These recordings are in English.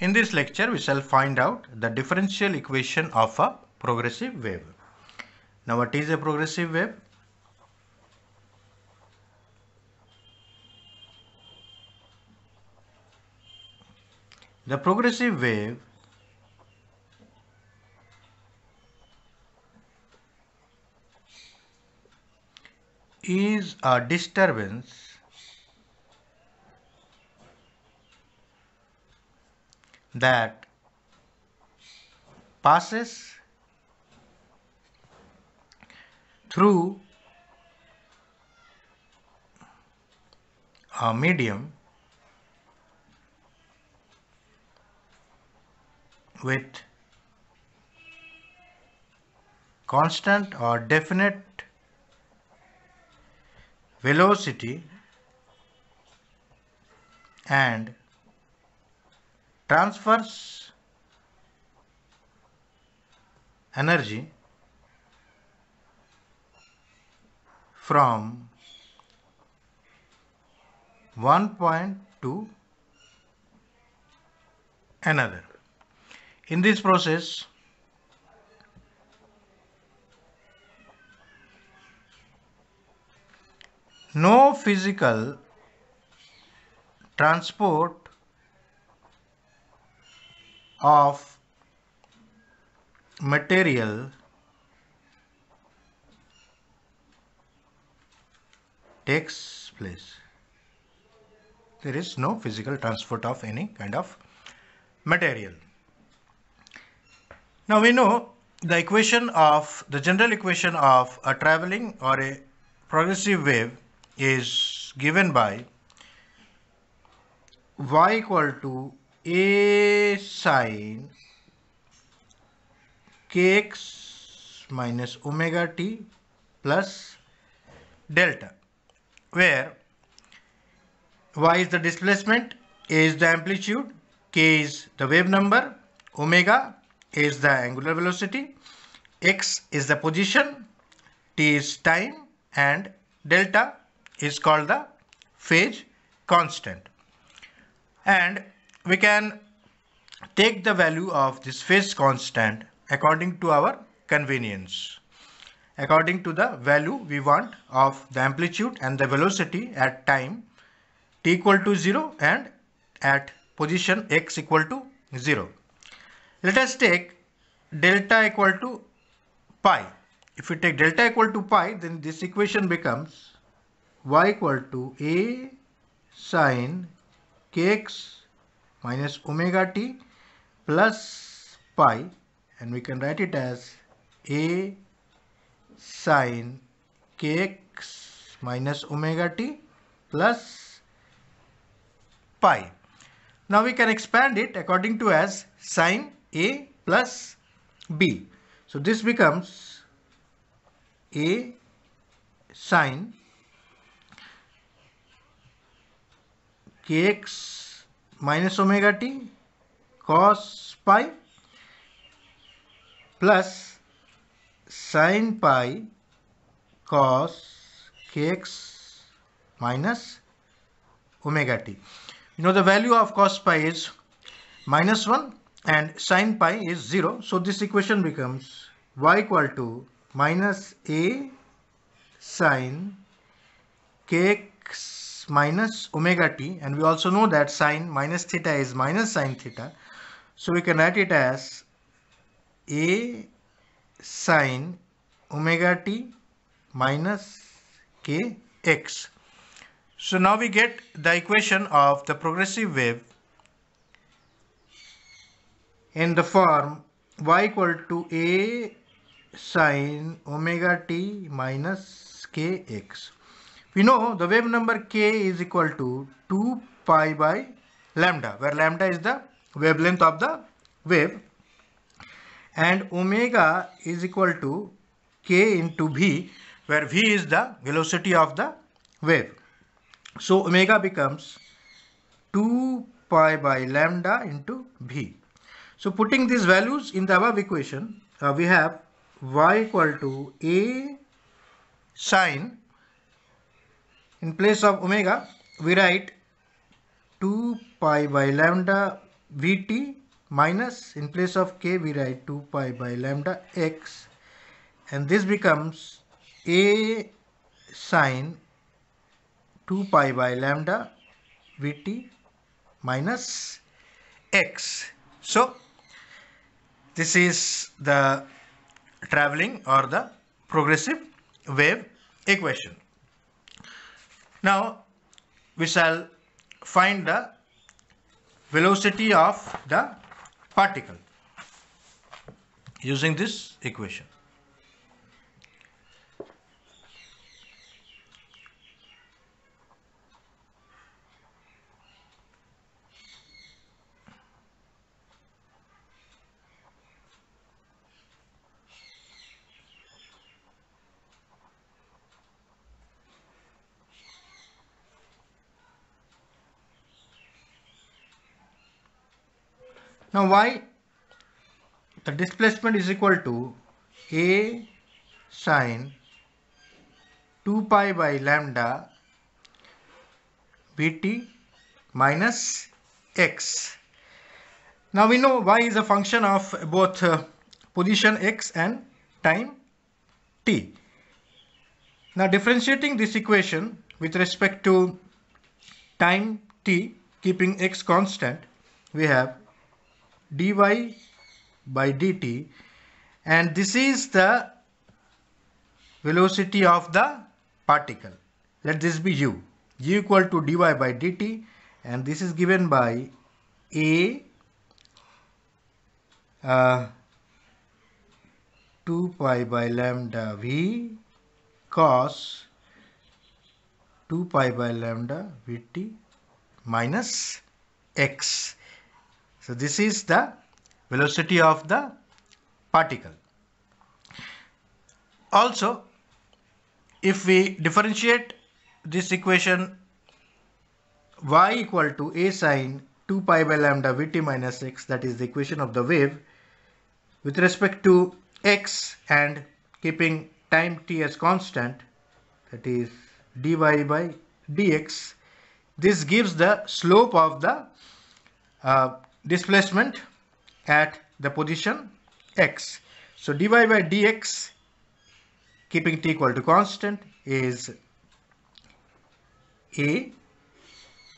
In this lecture, we shall find out the differential equation of a progressive wave. Now, what is a progressive wave? The progressive wave is a disturbance that passes through a medium with constant or definite velocity and transfers energy from one point to another. In this process, no physical transport of material takes place. There is no physical transport of any kind of material. Now we know the equation of the general equation of a traveling or a progressive wave is given by y equal to a sine kx minus omega t plus delta where y is the displacement a is the amplitude k is the wave number omega is the angular velocity x is the position t is time and delta is called the phase constant. And we can take the value of this phase constant according to our convenience according to the value we want of the amplitude and the velocity at time t equal to 0 and at position x equal to 0. Let us take delta equal to pi. If we take delta equal to pi then this equation becomes y equal to a sine kx minus omega t plus pi and we can write it as a sine kx minus omega t plus pi. Now we can expand it according to as sine a plus b. So this becomes a sine kx minus omega t cos pi plus sin pi cos kx minus omega t. You know the value of cos pi is minus 1 and sin pi is 0. So this equation becomes y equal to minus a sin kx minus omega t and we also know that sine minus theta is minus sine theta. So we can write it as a sine omega t minus kx. So now we get the equation of the progressive wave in the form y equal to a sine omega t minus kx. We know the wave number k is equal to 2 pi by lambda where lambda is the wavelength of the wave and omega is equal to k into v where v is the velocity of the wave. So omega becomes 2 pi by lambda into v. So putting these values in the above equation uh, we have y equal to a sine in place of omega we write 2 pi by lambda vt minus in place of k we write 2 pi by lambda x. And this becomes a sine 2 pi by lambda vt minus x. So this is the traveling or the progressive wave equation now we shall find the velocity of the particle using this equation. Now y the displacement is equal to a sine 2 pi by lambda vt minus x. Now we know y is a function of both uh, position x and time t. Now differentiating this equation with respect to time t keeping x constant we have dy by dt and this is the velocity of the particle. Let this be u. u equal to dy by dt and this is given by a uh, 2 pi by lambda v cos 2 pi by lambda vt minus x so this is the velocity of the particle. Also, if we differentiate this equation y equal to a sine 2 pi by lambda vt minus x that is the equation of the wave with respect to x and keeping time t as constant that is dy by dx this gives the slope of the uh, displacement at the position x. So dy by dx keeping t equal to constant is a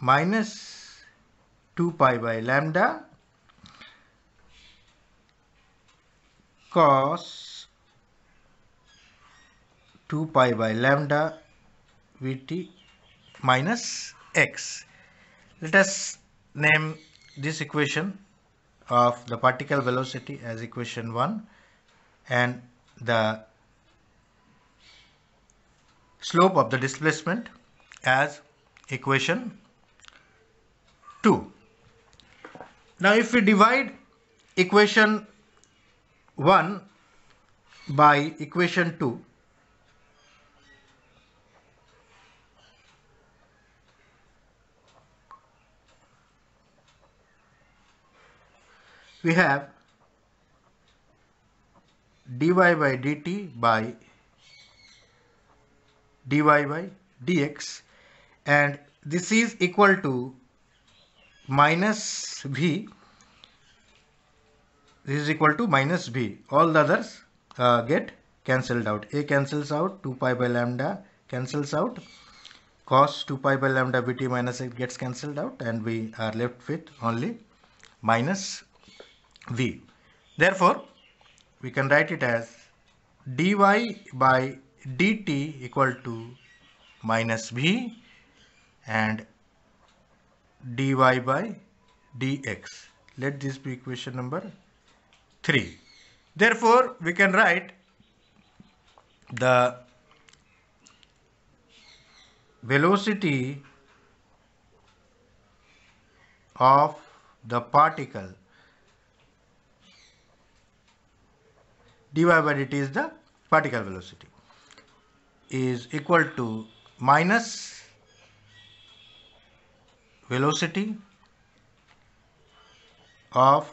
minus 2 pi by lambda cos 2 pi by lambda vt minus x. Let us name this equation of the particle velocity as equation 1 and the slope of the displacement as equation 2. Now if we divide equation 1 by equation 2 we have dy by dt by dy by dx. And this is equal to minus v. This is equal to minus b all the others uh, get cancelled out. A cancels out 2 pi by lambda cancels out. Cos 2 pi by lambda vt minus x gets cancelled out and we are left with only minus v. Therefore, we can write it as dy by dt equal to minus v and dy by dx. Let this be equation number 3. Therefore, we can write the velocity of the particle dy by dt is the particle velocity. Is equal to minus velocity of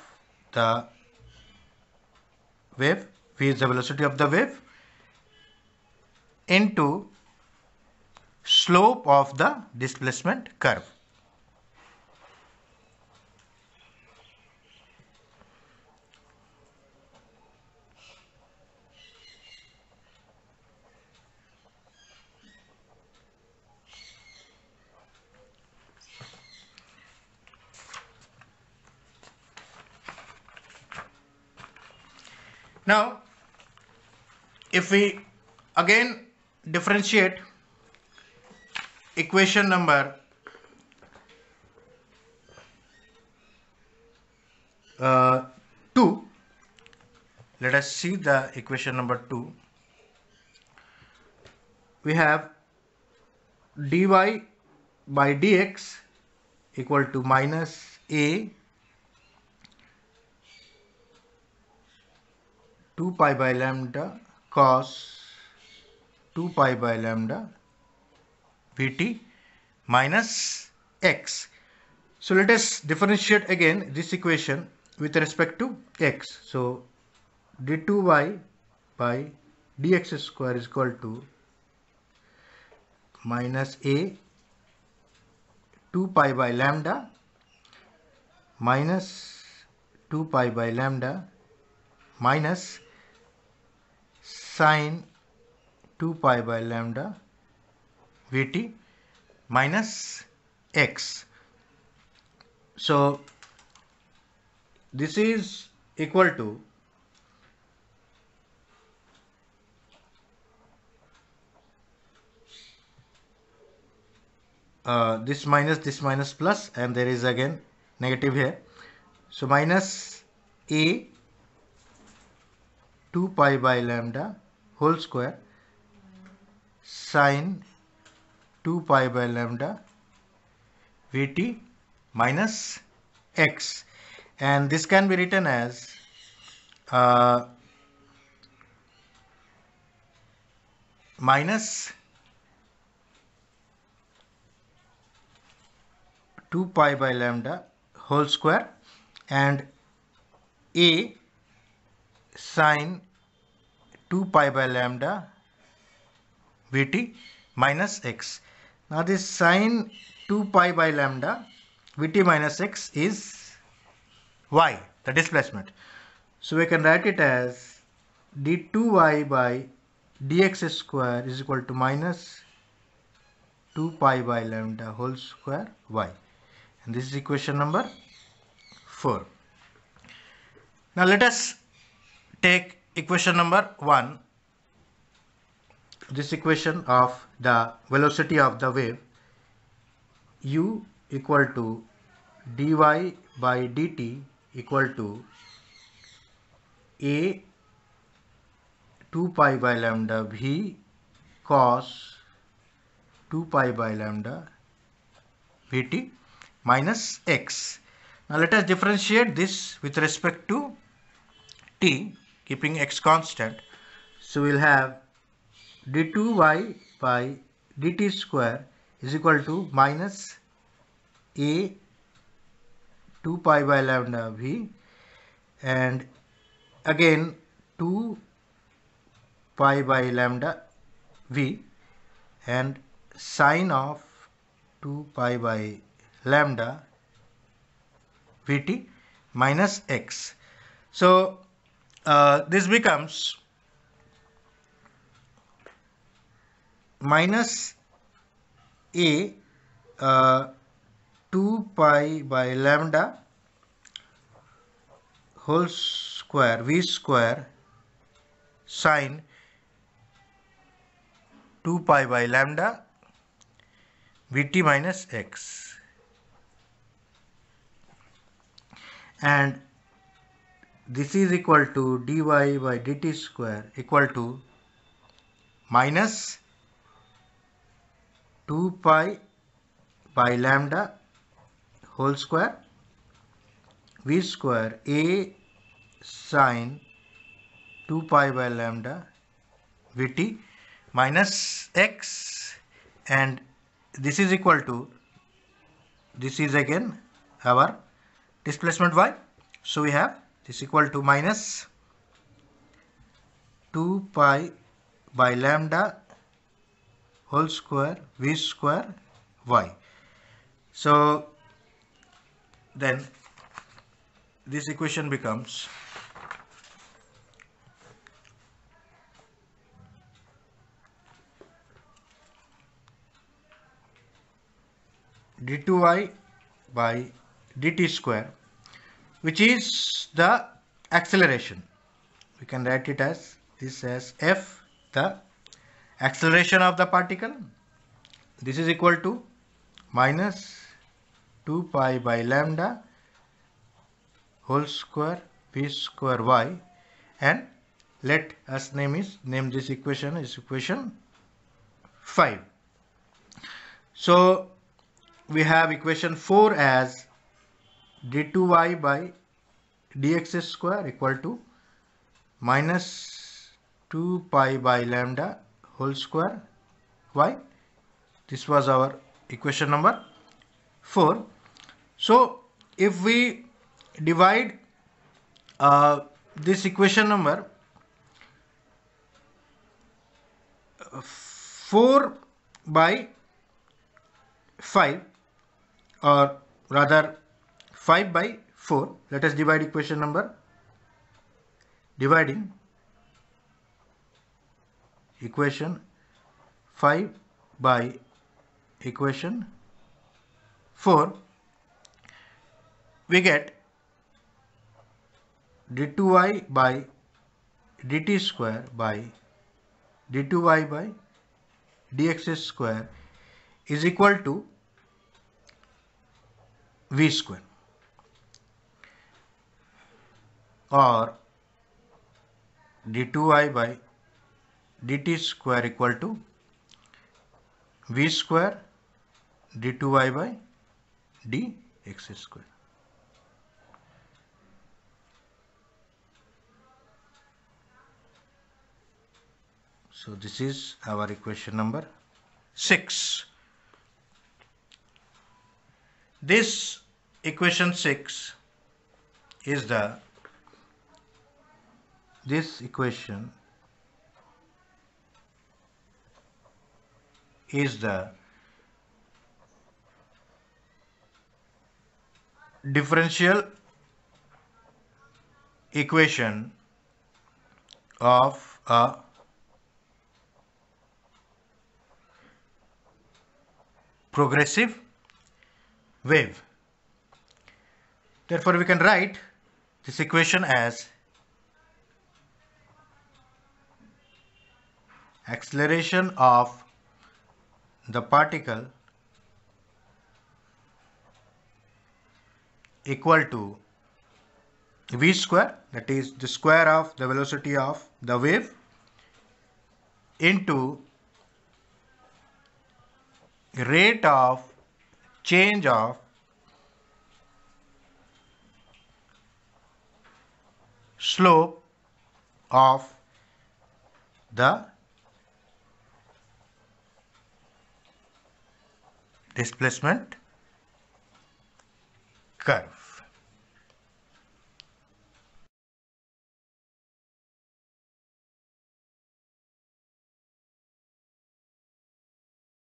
the wave v is the velocity of the wave into slope of the displacement curve Now, if we again differentiate equation number uh, 2 let us see the equation number 2 we have dy by dx equal to minus a 2 pi by lambda cos 2 pi by lambda Vt minus x. So let us differentiate again this equation with respect to x. So d2y by dx square is equal to minus a 2 pi by lambda minus 2 pi by lambda minus sine 2 pi by lambda Vt minus x. So this is equal to uh, this minus this minus plus and there is again negative here. So minus a 2 pi by lambda whole square sine 2 pi by lambda Vt minus x. And this can be written as uh, minus 2 pi by lambda whole square and a sine 2 pi by lambda Vt minus x now this sine 2 pi by lambda Vt minus x is y, the displacement. So we can write it as d2y by dx square is equal to minus 2 pi by lambda whole square y. And this is equation number 4. Now let us take equation number 1 this equation of the velocity of the wave u equal to dy by dt equal to a 2 pi by lambda v cos 2 pi by lambda vt minus x. Now let us differentiate this with respect to t keeping x constant. So we'll have d2y by dt square is equal to minus a 2 pi by lambda v and again 2 pi by lambda v and sine of 2 pi by lambda vt minus x. So uh, this becomes minus a uh, 2 pi by lambda whole square v square sine 2 pi by lambda vt minus x. And this is equal to dy by dt square equal to minus 2 pi by lambda whole square v square a sine 2 pi by lambda vt minus x and this is equal to this is again our displacement y. So we have this equal to minus 2 pi by lambda whole square v square y. So then this equation becomes d2y by dt square which is the acceleration. We can write it as this as f the acceleration of the particle. This is equal to minus 2 pi by lambda whole square v square y. And let us name is name this equation is equation 5 so we have equation 4 as d2y by dx square equal to minus 2 pi by lambda whole square. Y this was our equation number 4 so if we divide uh, this equation number 4 by 5 or rather 5 by 4 let us divide equation number. Dividing equation 5 by equation 4 we get d2y by dt square by d2y by dx square is equal to v square or d2y by dt square equal to v square d2y by dx square. So this is our equation number 6. This equation 6 is the this equation is the differential equation of a progressive wave. Therefore, we can write this equation as acceleration of the particle equal to v square that is the square of the velocity of the wave into rate of change of slope of the displacement curve.